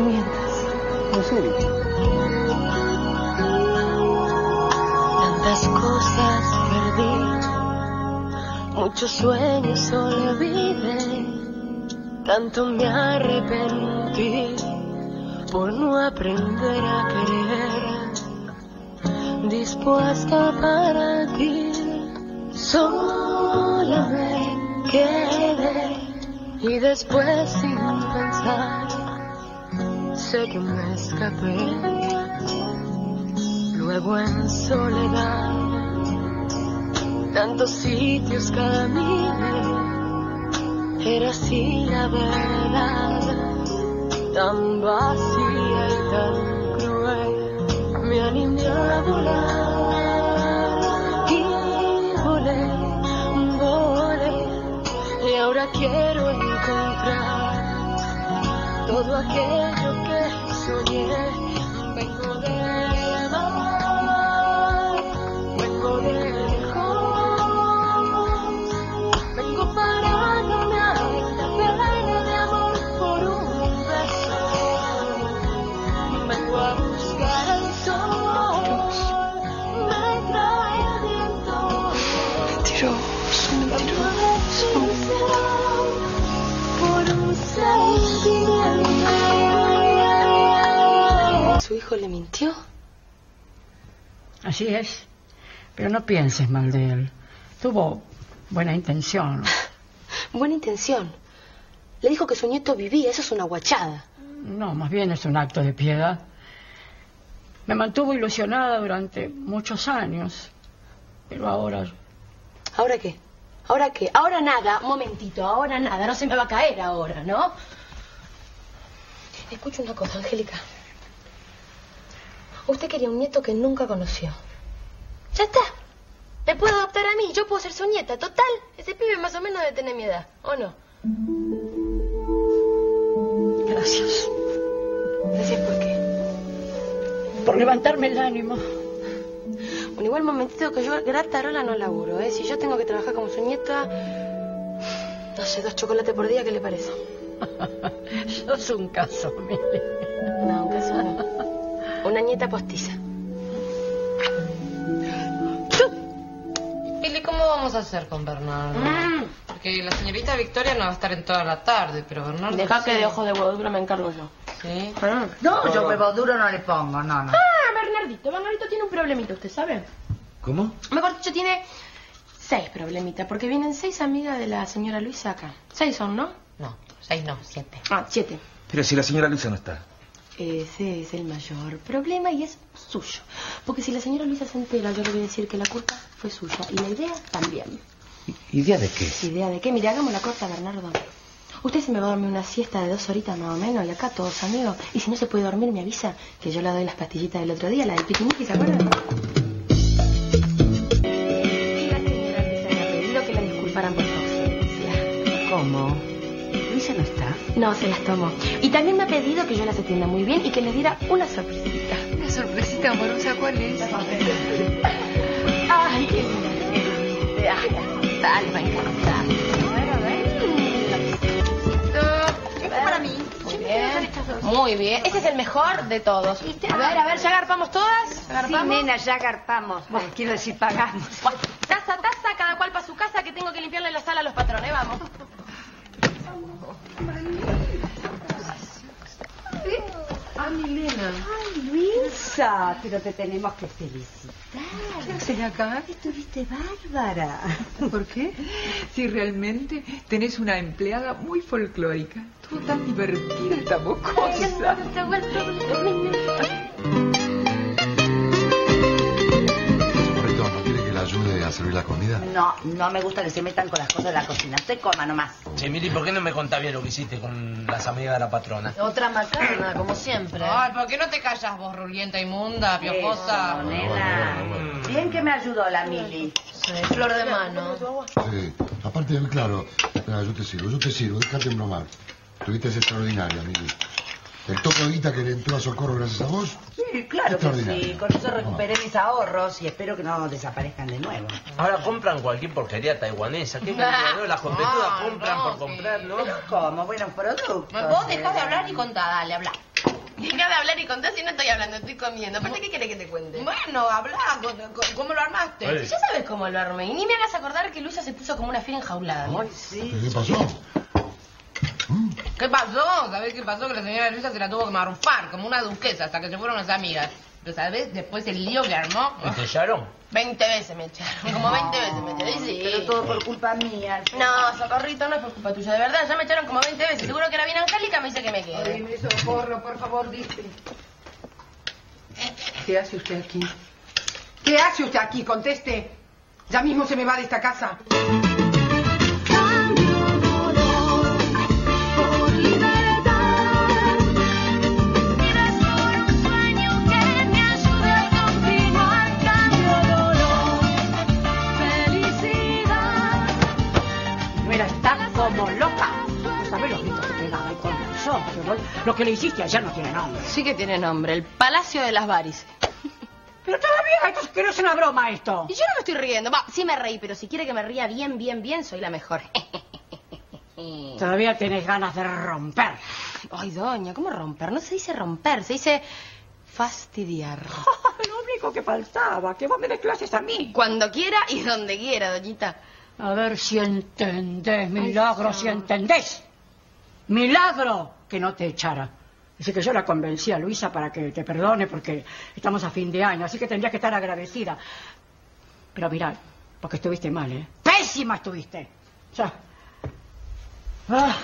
Mientras. En serio. Tantas cosas perdí, muchos sueños olvidé, tanto me arrepentí por no aprender a querer, dispuesta para ti, sola me quedé y después sin pensar sé que me escapé. Luego en soledad, tantos sitios caminé, era así la verdad, tan vacía y tan cruel. Me animé a volar y volé, volé, y ahora quiero todo aquello sentimiento. ¿Su hijo le mintió? Así es. Pero no pienses mal de él. Tuvo buena intención. Buena intención. Le dijo que su nieto vivía, eso es una guachada. No, más bien es un acto de piedad. Me mantuvo ilusionada durante muchos años. Pero ahora ¿Ahora qué? ¿Ahora qué? Ahora nada. Un momentito, ahora nada. No se me va a caer ahora, ¿no? Escucha una cosa, Angélica. Usted quería un nieto que nunca conoció. Ya está. Me puede adoptar a mí. Yo puedo ser su nieta. Total. Ese pibe más o menos debe tener mi edad. ¿O no? Gracias. Gracias por qué. Por levantarme el ánimo. Bueno, igual momentito que yo gratarola no laburo, ¿eh? Si yo tengo que trabajar como su nieta... No sé, dos chocolates por día, ¿qué le parece? Sos un caso, Mili. Una nieta postiza. Pili, ¿cómo vamos a hacer con Bernardo? Porque la señorita Victoria no va a estar en toda la tarde, pero Bernardo... Deja que sí. de ojo de huevo duro me encargo yo. ¿Sí? No, yo huevo duro no le pongo, no, no. Ah, Bernardito, Bernardito tiene un problemita, ¿usted sabe? ¿Cómo? Mejor dicho, tiene seis problemitas, porque vienen seis amigas de la señora Luisa acá. Seis son, ¿no? No, seis no, siete. Ah, siete. Pero si la señora Luisa no está. Ese es el mayor problema y es suyo. Porque si la señora Luisa se entera, yo le voy a decir que la culpa fue suya. Y la idea también. ¿Idea de qué? ¿Idea de qué? Mire, hagamos la corta, Bernardo. Usted se me va a dormir una siesta de dos horitas más o menos y acá todos amigos. Y si no se puede dormir, me avisa que yo le doy las pastillitas del otro día, la del piquinique, ¿se acuerdan? Y la señora Luisa me ha pedido que la disculparan por su ausencia. ¿Cómo? ¿Luisa no está? No, se las tomó. Y también me ha pedido que yo las atienda muy bien y que les diera una sorpresita. Una sorpresita amorosa, ¿cuál es? Ay, qué linda. Tal, va a encantar. Este es para mí. Muy bien. Muy bien. Ese es el mejor de todos. A ver, a ver, ¿ya agarpamos todas? Sí, ¿Agarpamos? nena, ya agarpamos. Bueno, quiero decir, pagamos. Bueno, taza, taza, cada cual para su casa que tengo que limpiarle la sala a los patrones. Vamos. Milena. Ay, Luisa, pero te tenemos que felicitar. ¿Qué haces acá? Estuviste bárbara. ¿Por qué? Si realmente tenés una empleada muy folclórica. Tú tan divertida, tan mocosa. No, no me gusta que se metan con las cosas de la cocina. Usted coma nomás. Che, Mili, ¿por qué no me contás bien lo que hiciste con las amigas de la patrona? Otra macana, como siempre. Ay, ¿por qué no te callas vos, rulienta inmunda, piojosa? Eso, nena. Bien que me ayudó la Mili. Sí, flor de mano. Sí. Aparte, claro, yo te sirvo, yo te sirvo, déjate bromar. Tuviste extraordinaria, Mili. El toque de guita que le entró a Socorro gracias a vos. Sí, claro que sí. Con eso recuperé mis ahorros y espero que no desaparezcan de nuevo. Ahora compran cualquier porquería taiwanesa. ¿Qué no? Las competudas compran por comprar, ¿no? Como buenos productos. Vos dejás de hablar y contá, dale, habla. Dejá de hablar y contá si no estoy hablando, estoy comiendo. Aparte, ¿qué querés que te cuente? Bueno, habla, ¿cómo lo armaste? Ay. Ya sabes cómo lo armé. Y ni me hagas acordar que Luisa se puso como una fiera enjaulada. ¿no? ¿Pero qué pasó? ¿Qué pasó? ¿Sabés qué pasó? Que la señora Luisa se la tuvo que marufar como una duquesa hasta que se fueron las amigas. Pero ¿sabés? Después el lío que armó. ¿Y te echaron? Veinte veces me echaron, como veinte veces me echaron. Sí. Pero todo por culpa mía. No, Socorrito, no es por culpa tuya, de verdad. Ya me echaron como 20 veces. Seguro que era bien angélica, me dice que me Ay, quede. me socorro, por favor, dice. ¿Qué hace usted aquí? ¿Qué hace usted aquí? Conteste. Ya mismo se me va de esta casa. Lo que le hiciste ayer no tiene nombre. Sí que tiene nombre, el Palacio de las Varices. Pero todavía, esto es que no es una broma esto. Y yo no me estoy riendo. Va, sí me reí, pero si quiere que me ría bien, bien, bien, soy la mejor. Todavía tenés ganas de romper. Ay, doña, ¿cómo romper? No se dice romper, se dice fastidiar. Lo único que faltaba, que vos me des clases a mí. Cuando quiera y donde quiera, doñita. A ver si entendés, milagro, si entendés. Milagro que no te echara. Así que yo la convencí a Luisa para que te perdone porque estamos a fin de año, así que tendrías que estar agradecida. Pero mirá, porque estuviste mal, ¿eh? Pésima estuviste. Sea, ah,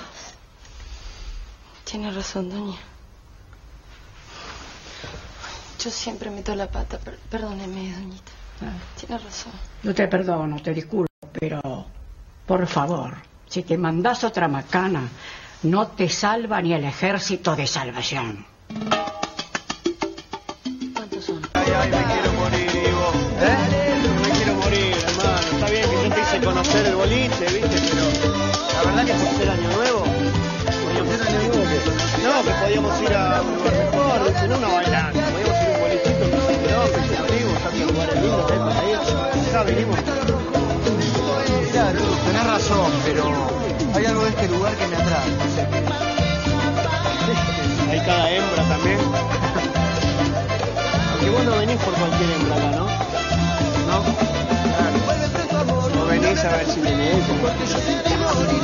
Tiene razón, doña. Yo siempre meto la pata. per- Perdóneme, doñita. Tiene razón. yo te perdono, te disculpo, pero por favor, si te mandás otra macana, no te salva ni el ejército de salvación. ¿Cuántos son? Ay, ay, me quiero morir, Ivo. ¿Eh? Me quiero morir, hermano. Está bien que yo te hice conocer el boliche, ¿viste? Pero la verdad que por ser año nuevo. ¿Por ser año nuevo qué? No, que podíamos ir a un lugar mejor. No una bailando. Podíamos ir a un bolicito en Quilombo, que venimos, tantos lugares lindos que hay para ir. Ya venimos. Claro, tenés razón, pero hay algo de este lugar que me atrae. No sé qué. Hay cada hembra también. Porque vos no venís por cualquier hembra acá, ¿no? No. Claro. No venís a ver si viene ella. Sí,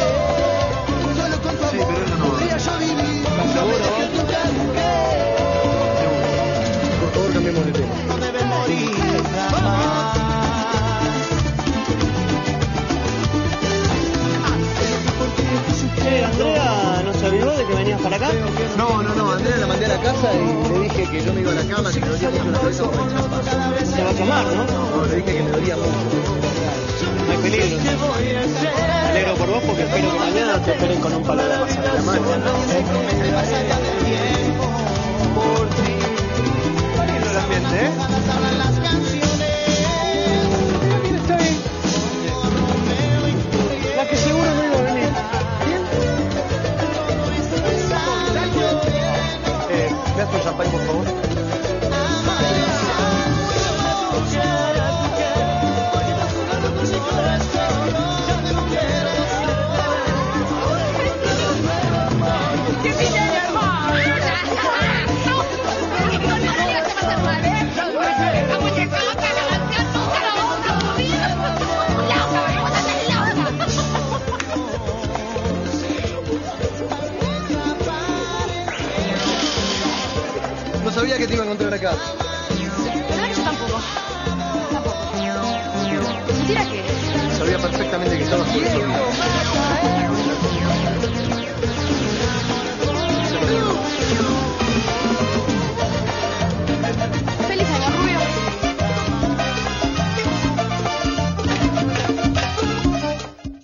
No, no, no, Andrea la mandé a la casa y le dije que yo me iba a la cama, que me dolía mucho la cabeza por el champán. Se va a tomar, ¿no? No, le dije que me dolía mucho. No hay peligro. Me alegro por vos porque espero que mañana te esperen con un palo de la mano. que o Japão botou. encontré acá. Pero yo tampoco. Tampoco. ¿Mentira qué? Sabía perfectamente que estabas por eso.